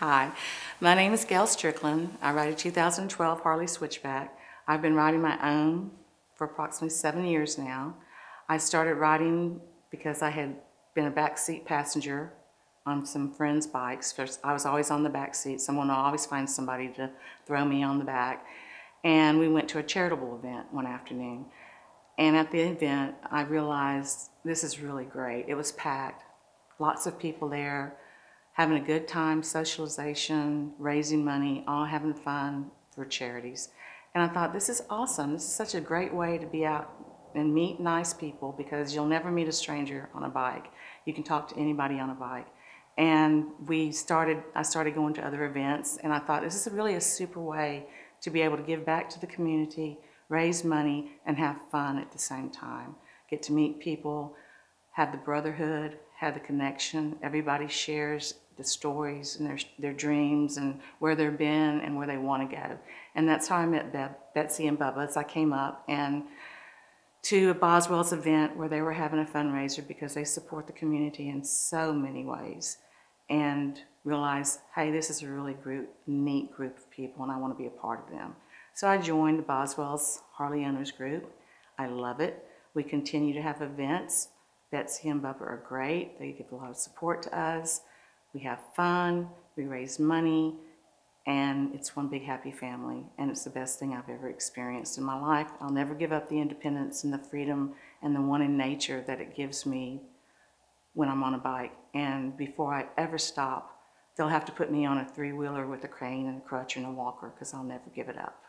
Hi, my name is Gail Strickland. I ride a 2012 Harley Switchback. I've been riding my own for approximately seven years now. I started riding because I had been a backseat passenger on some friends' bikes. First, I was always on the back seat. Someone will always find somebody to throw me on the back. And we went to a charitable event one afternoon. And at the event, I realized this is really great. It was packed, lots of people there, having a good time, socialization, raising money, all having fun for charities. And I thought, this is awesome. This is such a great way to be out and meet nice people because you'll never meet a stranger on a bike. You can talk to anybody on a bike. And we started, I started going to other events, and I thought this is really a super way to be able to give back to the community, raise money, and have fun at the same time. Get to meet people, have the brotherhood, have the connection. Everybody shares the stories and their, their dreams and where they've been and where they want to go. And that's how I met Be- Betsy and Bubba as I came up and to a Boswell's event where they were having a fundraiser because they support the community in so many ways and realized, hey, this is a really group, neat group of people and I want to be a part of them. So I joined the Boswell's Harley Owners Group. I love it. We continue to have events. Betsy and Bubba are great. They give a lot of support to us. We have fun, we raise money, and it's one big happy family. And it's the best thing I've ever experienced in my life. I'll never give up the independence and the freedom and the one in nature that it gives me when I'm on a bike. And before I ever stop, they'll have to put me on a three wheeler with a crane and a crutch and a walker because I'll never give it up.